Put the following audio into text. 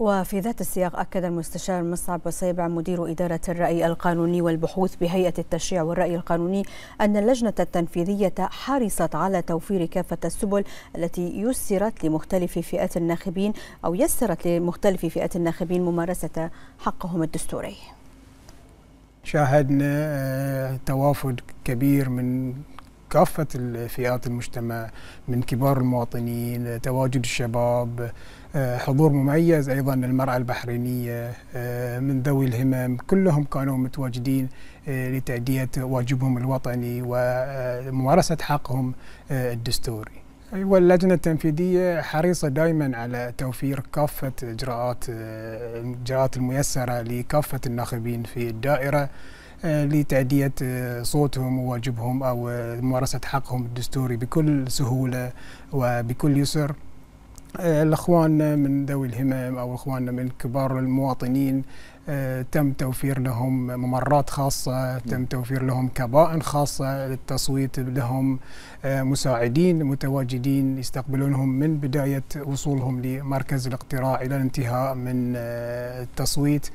وفي ذات السياق أكد المستشار مصعب وسيبع مدير إدارة الرأي القانوني والبحوث بهيئة التشريع والرأي القانوني أن اللجنة التنفيذية حرصت على توفير كافة السبل التي يسرت لمختلف فئات الناخبين أو يسرت لمختلف فئات الناخبين ممارسة حقهم الدستوري. شاهدنا توافد كبير من كافة الفئات المجتمع من كبار المواطنين تواجد الشباب حضور مميز أيضا المرأة البحرينية من ذوي الهمم كلهم كانوا متواجدين لتأدية واجبهم الوطني وممارسة حقهم الدستوري. واللجنة التنفيذية حريصة دائما على توفير كافة إجراءات الإجراءات الميسرة لكافة الناخبين في الدائرة. لتأدية صوتهم وواجبهم أو ممارسة حقهم الدستوري بكل سهولة وبكل يسر. الأخوان من ذوي الهمم أو اخواننا من كبار المواطنين تم توفير لهم ممرات خاصة تم توفير لهم كبائن خاصة للتصويت لهم. مساعدين متواجدين يستقبلونهم من بداية وصولهم لمركز الاقتراع إلى الانتهاء من التصويت.